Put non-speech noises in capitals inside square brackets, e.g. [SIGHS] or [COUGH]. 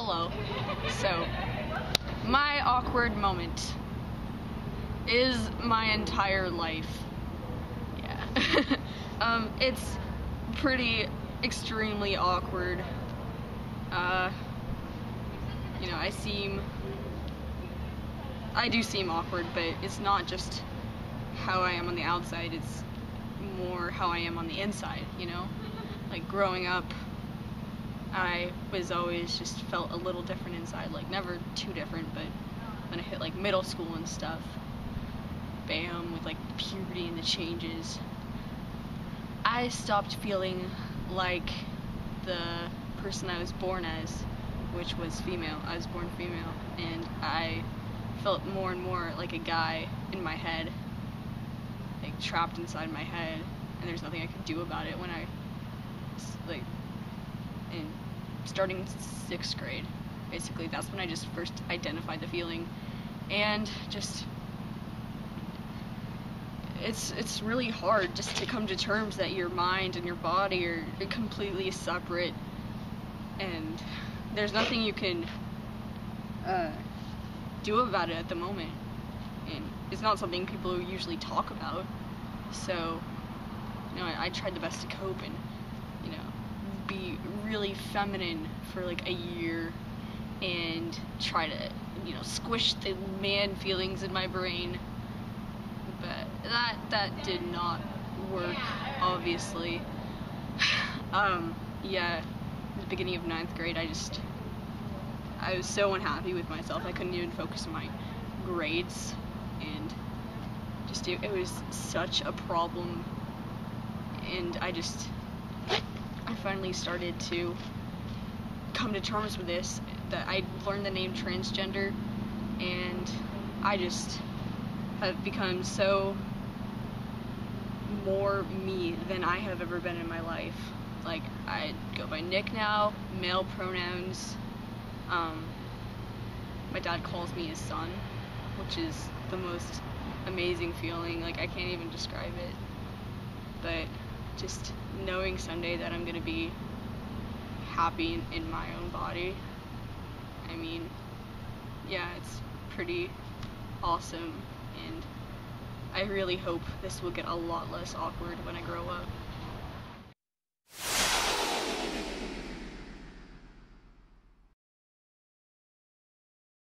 Hello. So, my awkward moment is my entire life. Yeah. [LAUGHS] um, it's pretty extremely awkward. Uh, you know, I seem, I do seem awkward, but it's not just how I am on the outside, it's more how I am on the inside, you know? Like growing up, I was always just felt a little different inside, like never too different, but when I hit like middle school and stuff, bam, with like puberty and the changes, I stopped feeling like the person I was born as, which was female. I was born female, and I felt more and more like a guy in my head, like trapped inside my head, and there's nothing I could do about it when I, like, in starting sixth grade. Basically, that's when I just first identified the feeling, and just it's it's really hard just to come to terms that your mind and your body are completely separate, and there's nothing you can uh, do about it at the moment, and it's not something people usually talk about. So, you know, I, I tried the best to cope and you know be really feminine for like a year and try to you know squish the man feelings in my brain. But that that did not work obviously. [SIGHS] Um yeah the beginning of ninth grade I just I was so unhappy with myself I couldn't even focus on my grades. And just it, it was such a problem. And I just finally started to come to terms with this that I learned the name transgender and I just have become so more me than I have ever been in my life. Like I go by Nick now, male pronouns. Um, my dad calls me his son, which is the most amazing feeling. Like I can't even describe it. But just knowing someday that I'm gonna be happy in, in my own body. I mean, yeah, it's pretty awesome, and I really hope this will get a lot less awkward when I grow up.